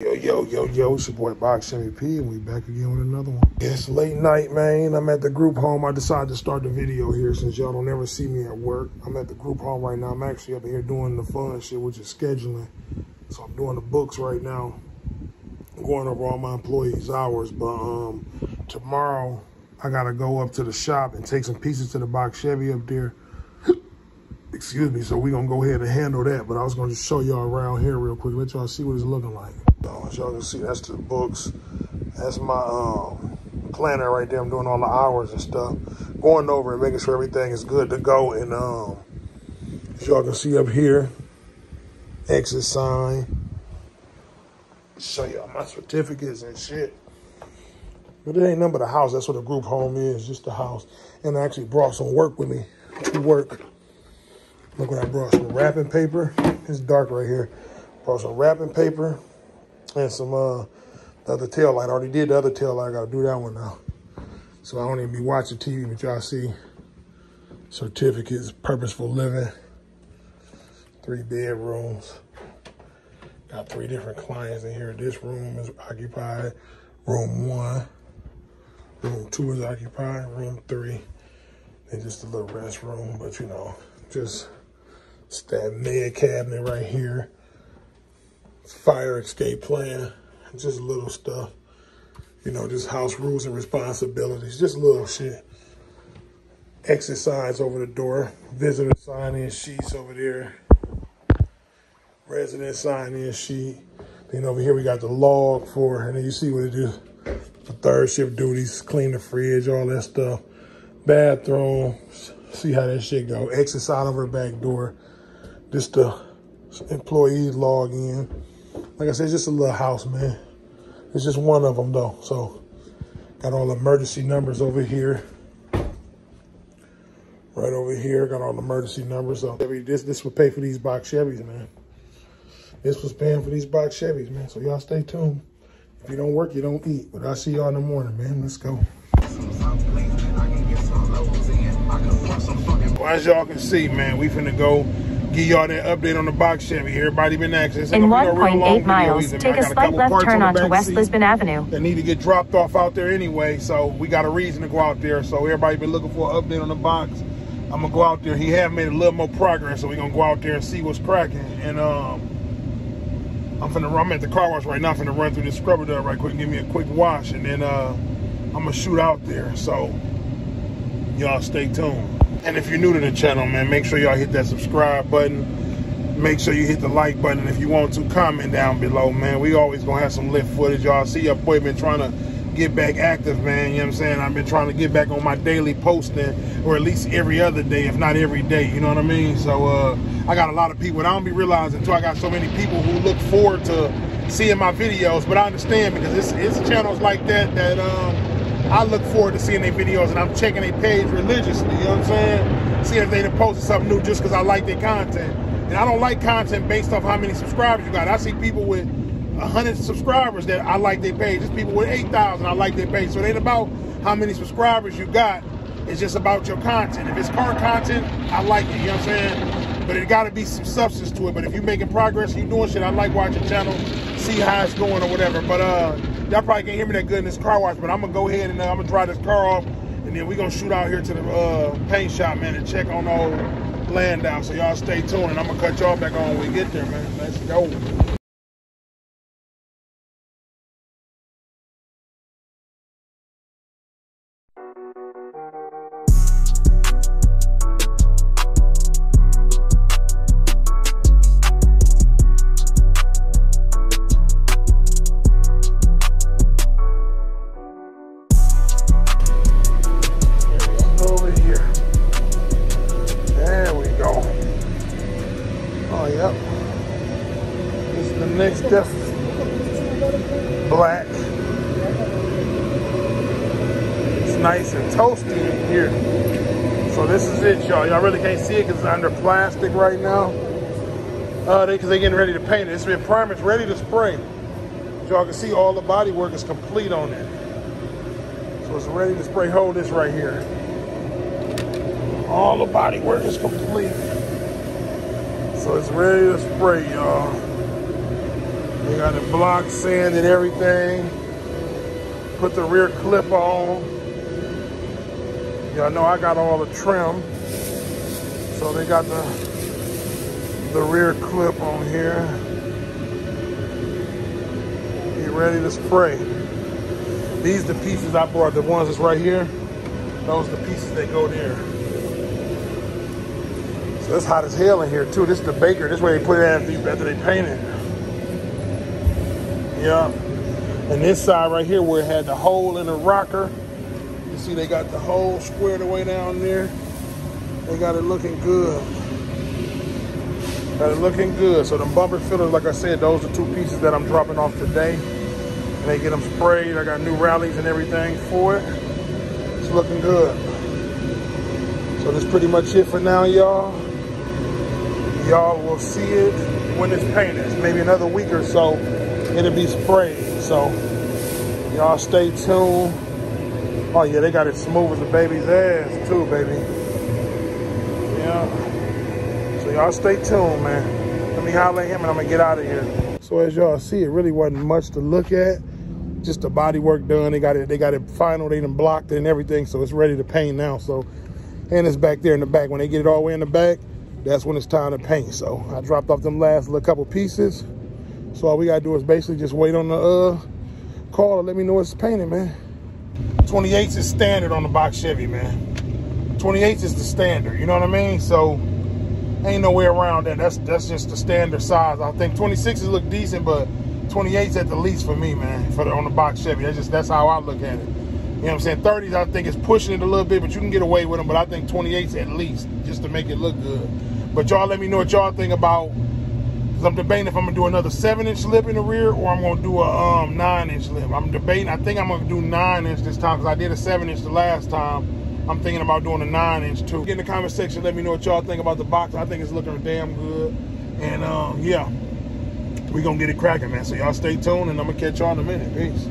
Yo, yo, yo, yo, it's your boy Box MVP, and we back again with another one. It's late night, man. I'm at the group home. I decided to start the video here since y'all don't ever see me at work. I'm at the group home right now. I'm actually up here doing the fun shit, which is scheduling. So I'm doing the books right now, going over all my employees' hours. But um, tomorrow, I got to go up to the shop and take some pieces to the box Chevy up there. Excuse me, so we're gonna go ahead and handle that. But I was gonna just show y'all around here real quick, let y'all see what it's looking like. So as y'all can see, that's the books. That's my um, planner right there. I'm doing all the hours and stuff. Going over and making sure everything is good to go. And um, as y'all can see up here, exit sign. Show y'all my certificates and shit. But it ain't nothing but a house. That's what a group home is, just a house. And I actually brought some work with me to work. Look what I brought, some wrapping paper. It's dark right here. Brought some wrapping paper and some, uh, the other tail light. I already did the other tail light. I got to do that one now. So I don't even be watching TV, but y'all see certificates, purposeful living, three bedrooms. Got three different clients in here. This room is occupied. Room one. Room two is occupied. Room three. And just a little restroom, but you know, just it's that med cabinet right here. Fire escape plan. Just little stuff. You know, just house rules and responsibilities. Just little shit. Exit signs over the door. Visitor sign-in sheets over there. Resident sign-in sheet. Then over here we got the log for, and then you see what it is. For third shift duties, clean the fridge, all that stuff. Bathroom, see how that shit go. Exit sign over the back door. Just the employees log in. Like I said, it's just a little house, man. It's just one of them, though. So, got all the emergency numbers over here. Right over here, got all the emergency numbers. So, this this would pay for these box Chevys, man. This was paying for these box Chevys, man. So, y'all stay tuned. If you don't work, you don't eat. But I'll see y'all in the morning, man. Let's go. Well, as y'all can see, man, we finna go give y'all that update on the box Chevy. Everybody been asking. In 1.8 miles, take a slight left turn onto West Lisbon Avenue. They need to get dropped off out there anyway, so we got a reason to go out there. So everybody been looking for an update on the box. I'm gonna go out there. He have made a little more progress, so we gonna go out there and see what's cracking. And um, I'm finna. I'm at the car wash right now. I'm finna run through this scrubber there right quick, and give me a quick wash, and then uh, I'm gonna shoot out there. So y'all stay tuned. And if you're new to the channel, man, make sure y'all hit that subscribe button. Make sure you hit the like button. If you want to, comment down below, man. We always gonna have some lift footage. Y'all see your boy been trying to get back active, man. You know what I'm saying? I've been trying to get back on my daily posting, or at least every other day, if not every day. You know what I mean? So uh, I got a lot of people, and I don't be realizing until I got so many people who look forward to seeing my videos. But I understand because it's, it's channels like that that um, I look forward to seeing their videos and I'm checking their page religiously, you know what I'm saying? Seeing if they done posted something new just because I like their content. And I don't like content based off how many subscribers you got. I see people with 100 subscribers that I like their page. There's people with 8,000 I like their page. So it ain't about how many subscribers you got. It's just about your content. If it's car content, I like it, you know what I'm saying? But it got to be some substance to it. But if you're making progress and you doing shit, I like watching channel, see how it's going or whatever. But uh, y'all probably can't hear me that good in this car wash, but I'm gonna go ahead and uh, I'm gonna drive this car off, and then we gonna shoot out here to the uh, paint shop, man, and check on the old Landau. So y'all stay tuned, and I'm gonna cut y'all back on when we get there, man. Let's go. Step. Black. It's nice and toasty in here. So this is it, y'all. Y'all really can't see it because it's under plastic right now. Uh, they, cause they're getting ready to paint it. It's been primed, it's ready to spray. Y'all can see, all the body work is complete on it. So it's ready to spray. Hold this right here. All the body work is complete. So it's ready to spray, y'all. Got the block sanded everything. Put the rear clip on. Y'all know I got all the trim. So they got the the rear clip on here. Get ready to spray. These the pieces I brought, the ones that's right here. Those are the pieces that go there. So it's hot as hell in here too. This is the baker. This way they put it after, after they paint it. Yeah. And this side right here where it had the hole in the rocker. You see they got the hole squared away down there. They got it looking good. Got it looking good. So the bumper fillers, like I said, those are two pieces that I'm dropping off today. And they get them sprayed. I got new rallies and everything for it. It's looking good. So that's pretty much it for now, y'all. Y'all will see it when it's painted. Maybe another week or so, it'll be sprayed. So y'all stay tuned. Oh yeah, they got it smooth as a baby's ass too, baby. Yeah. So y'all stay tuned, man. Let me holler at him and I'm gonna get out of here. So as y'all see, it really wasn't much to look at. Just the body work done. They got it, they got it final, they done blocked it and everything, so it's ready to paint now. So and it's back there in the back. When they get it all the way in the back, that's when it's time to paint. So I dropped off them last little couple pieces. So all we gotta do is basically just wait on the uh, call and let me know it's painted, man. 28 is standard on the box Chevy, man. 28 is the standard, you know what I mean? So ain't no way around that. That's that's just the standard size. I think 26s look decent, but 28's at the least for me, man, for the, on the box Chevy. That's just that's how I look at it. You know what I'm saying? 30s, I think is pushing it a little bit, but you can get away with them. But I think 28s at least, just to make it look good. But y'all let me know what y'all think about, because I'm debating if I'm to do another 7-inch lip in the rear or I'm to do a um, 9-inch lip. I'm debating. I think I'm to do 9-inch this time because I did a 7-inch the last time. I'm thinking about doing a 9-inch too. Get in the comment section. Let me know what y'all think about the box. I think it's looking damn good. And um, yeah, we to get it cracking, man. So y'all stay tuned, and I'm to catch y'all in a minute. Peace.